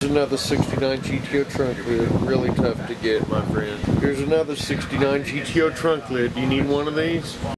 Here's another 69 GTO trunk lid. Really tough to get, my friend. Here's another 69 GTO trunk lid. Do you need one of these?